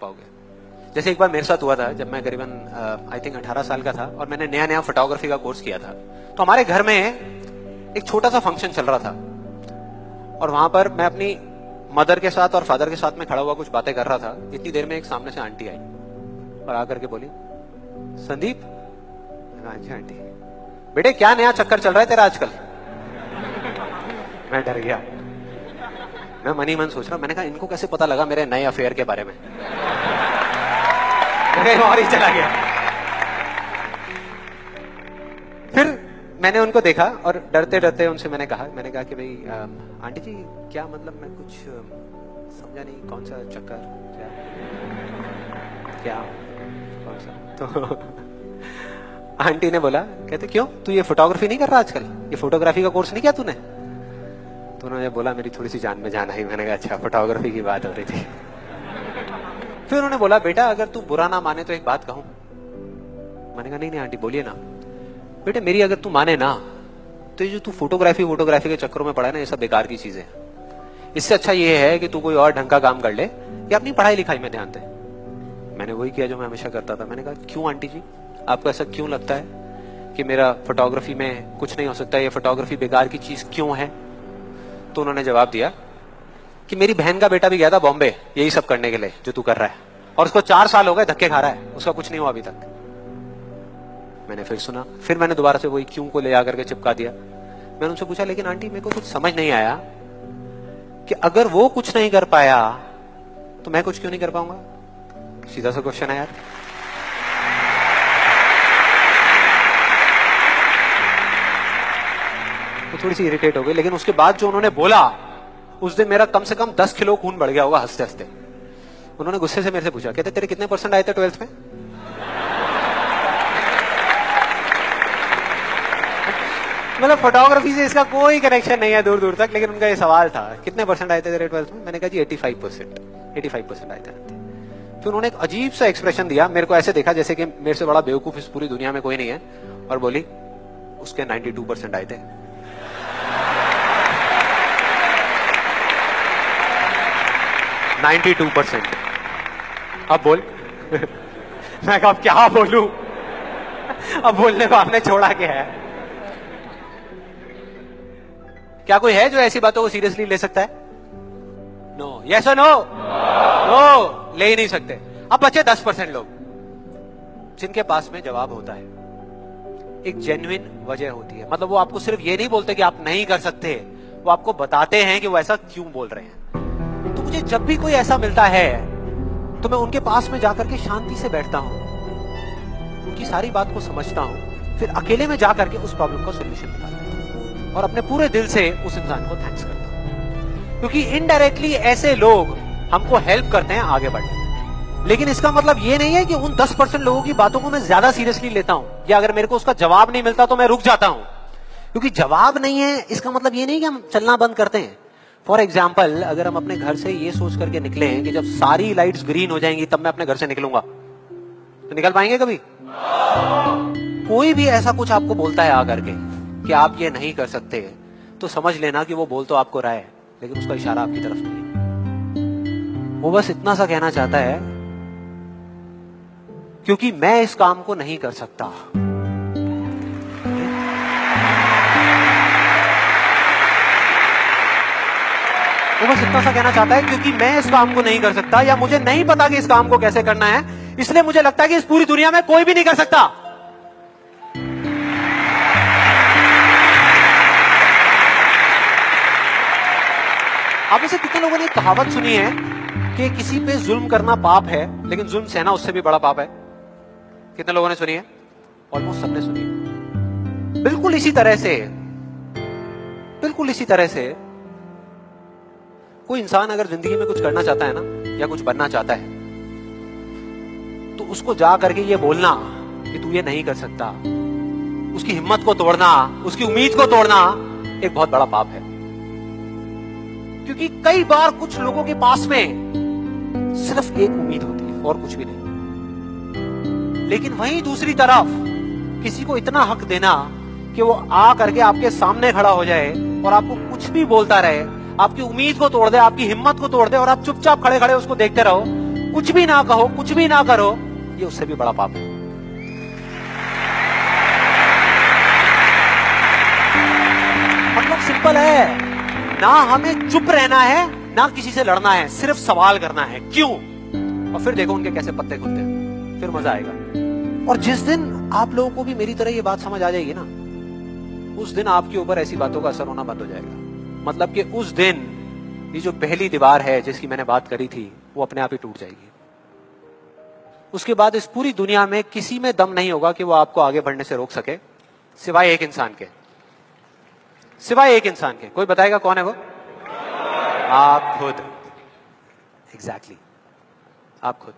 पाओगे। जैसे एक बार मेरे साथ हुआ था, जब मैं करीबन आई थिंक 18 साल का था और मैंने नया नया फोटोग्राफी का कोर्स किया था। तो हमारे घर में एक छोटा सा फ़ंक्शन चल रहा था और वहाँ पर मैं अपनी मदर के साथ और फादर के साथ में खड़ा हुआ कुछ बातें कर रहा था। इतनी देर में एक सामने से आंटी आई और आकर के बोली, संदीप हाँ जी आंटी। बेटे, क्या नया चक्कर चल रहा है तेरा आजकल? मैं डर गया। मैं मनी मन सोच रहा हूँ, मैंने कहा, इनको कैसे पता लगा मेरे नए अफेयर के बारे में? और ही चला गया। फिर मैंने उनको देखा और डरते डरते उनसे मैंने कहा मैंने कहा कि भाई आंटी जी, क्या मतलब मैं कुछ समझा नहीं, कौन सा चक्कर? क्या? क्या? कौन सा? तो आंटी ने बोला, कहते, क्यों? तू ये फोटोग्राफी नहीं कर रहा आजकल? ये फोटोग्राफी का कोर्स नहीं किया तूने? तो उन्होंने बोला, मेरी थोड़ी सी जान में जान आई मैंने कहा अच्छा फोटोग्राफी की बात हो रही थी। फिर उन्होंने बोला, बेटा, अगर तू बुरा ना माने तो एक बात कहूँ। मैंने कहा, नहीं नहीं, आंटी, बोलिए ना। बेटे, मेरी अगर तू माने ना तो ये जो तू फोटोग्राफी फोटोग्राफी के चक्करों में पड़ा ना, ये सब बेकार की चीज़ें इससे अच्छा ये है कि तू कोई और ढंग का काम कर ले, या अपनी पढ़ाई लिखाई में ध्यान दे। मैंने वही किया जो मैं हमेशा करता था। मैंने कहा, क्यों, आंटी जी? आपको ऐसा क्यों लगता है कि मेरा फोटोग्राफी में कुछ नहीं हो सकता? ये फोटोग्राफी बेकार की चीज़ क्यों है? तो उन्होंने जवाब दिया कि मेरी बहन का बेटा भी गया था बॉम्बे, यही सब करने के लिए जो तू कर रहा है। और उसको चार साल हो गए धक्के खा रहा है, उसका कुछ नहीं हुआ अभी तक। मैंने फिर सुना, फिर मैंने दोबारा से वही क्यों को ले आकर के चिपका दिया। मैंने उनसे पूछा, लेकिन आंटी, मेरे को कुछ समझ नहीं आया कि अगर वो कुछ नहीं कर पाया तो मैं कुछ क्यों नहीं कर पाऊँगा? सीधा सा क्वेश्चन है यार। थोड़ी सी इरिटेट हो गई, लेकिन उसके बाद जो उन्होंने बोला, उस दिन मेरा कम से कम दस किलो खून बढ़ गया होगा हँसते हँसते। उन्होंने गुस्से से मेरे से पूछा, कहते तेरे कितने परसेंट आए थे ट्वेल्थ में? मतलब फोटोग्राफी से इसका कोई कनेक्शन नहीं है दूर दूर तक, लेकिन उनका ये सवाल था, कितने परसेंट आए थे तेरे ट्वेल्थ में? मैंने कहा, जी 85 परसेंट एटी फाइव परसेंट आए थे। फिर उन्होंने एक अजीब सा एक्सप्रेशन दिया, मेरे को ऐसे देखा जैसे कि मेरे से बड़ा बेवकूफ़ इस पूरी दुनिया में कोई नहीं है, और बोली, उसके 92 परसेंट आए थे। नाइन्टी टू परसेंट अब बोल। मैं अब क्या बोलू? अब बोलने को आपने छोड़ा क्या है? क्या कोई है जो ऐसी बातों को सीरियसली ले सकता है? नो यस नो नो ले ही नहीं सकते। अब बचे दस परसेंट लोग। जिनके पास में जवाब होता है। एक जेन्युइन वजह होती है। मतलब वो आपको सिर्फ़ ये नहीं बोलते कि आप नहीं कर सकते। वो आपको बताते हैं कि वो ऐसा क्यों बोल रहे हैं। तो मुझे जब भी कोई ऐसा मिलता है तो मैं उनके पास में जाकर के शांति से बैठता हूँ। उनकी सारी बात को समझता हूँ। फिर अकेले में जाकर के उस प्रॉब्लम का सोल्यूशन निकालता हूँ। और अपने पूरे दिल से उस इंसान को थैंक्स करता हूँ। क्योंकि इनडायरेक्टली ऐसे लोग हमको हेल्प करते हैं आगे बढ़ने लेकिन इसका मतलब ये नहीं है कि उन 10 परसेंट लोगों की बातों को मैं ज़्यादा सीरियसली लेता हूँ। या अगर मेरे को उसका जवाब नहीं मिलता तो मैं रुक जाता हूँ। क्योंकि जवाब नहीं है, इसका मतलब ये नहीं कि हम चलना बंद करते हैं। फॉर एग्ज़ाम्पल अगर हम अपने घर से ये सोच करके निकले हैं कि जब सारी लाइट्स ग्रीन हो जाएँगी, तब मैं अपने घर से निकलूँगा। तो निकल पाएँगे कभी? कोई भी ऐसा कुछ आपको बोलता है आकर के कि आप ये नहीं कर सकते तो समझ लेना कि वो बोल तो आपको रहा है, लेकिन उसका इशारा आपकी तरफ़ नहीं वो बस इतना सा कहना चाहता है, क्योंकि मैं इस काम को नहीं कर सकता। बस इतना सा कहना चाहता है, क्योंकि मैं इस काम को नहीं कर सकता या मुझे नहीं पता कि इस काम को कैसे करना है, इसलिए मुझे लगता है कि इस पूरी दुनिया में कोई भी नहीं कर सकता। आप इसे कितने लोगों ने कहावत सुनी है कि किसी पे जुल्म करना पाप है, लेकिन जुल्म सहना उससे भी बड़ा पाप है? कितने लोगों ने सुनी है? ऑलमोस्ट सबने सुनी। है बिल्कुल इसी तरह से, बिल्कुल इसी तरह से कोई इंसान अगर ज़िंदगी में कुछ करना चाहता है ना, या कुछ बनना चाहता है तो उसको जा करके ये बोलना कि तू ये नहीं कर सकता। उसकी हिम्मत को तोड़ना, उसकी उम्मीद को तोड़ना एक बहुत बड़ा पाप है। क्योंकि कई बार कुछ लोगों के पास में सिर्फ़ एक उम्मीद होती है और कुछ भी नहीं। लेकिन वहीं दूसरी तरफ़ किसी को इतना हक देना कि वो आ करके आपके सामने खड़ा हो जाए और आपको कुछ भी बोलता रहे आपकी उम्मीद को तोड़ दे, आपकी हिम्मत को तोड़ दे और आप चुपचाप खड़े खड़े उसको देखते रहो। कुछ भी ना कहो, कुछ भी ना करो, ये उससे भी बड़ा पाप है। मतलब सिंपल है, ना हमें चुप रहना है, ना किसी से लड़ना है, सिर्फ़ सवाल करना है, क्यों? और फिर देखो उनके कैसे पत्ते खुलते हैं, फिर मज़ा आएगा। और जिस दिन आप लोगों को भी मेरी तरह ये बात समझ आ जाएगी ना, उस दिन आपके ऊपर ऐसी बातों का असर होना बंद हो जाएगा। मतलब कि उस दिन, ये जो पहली दीवार है जिसकी मैंने बात करी थी, वो अपने आप ही टूट जाएगी। उसके बाद इस पूरी दुनिया में किसी में दम नहीं होगा कि वो आपको आगे बढ़ने से रोक सके, सिवाय एक इंसान के। सिवाय एक इंसान के। कोई बताएगा कौन है वो? आप खुद। Exactly exactly. आप खुद।